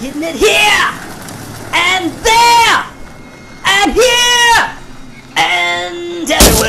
Hitting it here! And there! And here! And everywhere!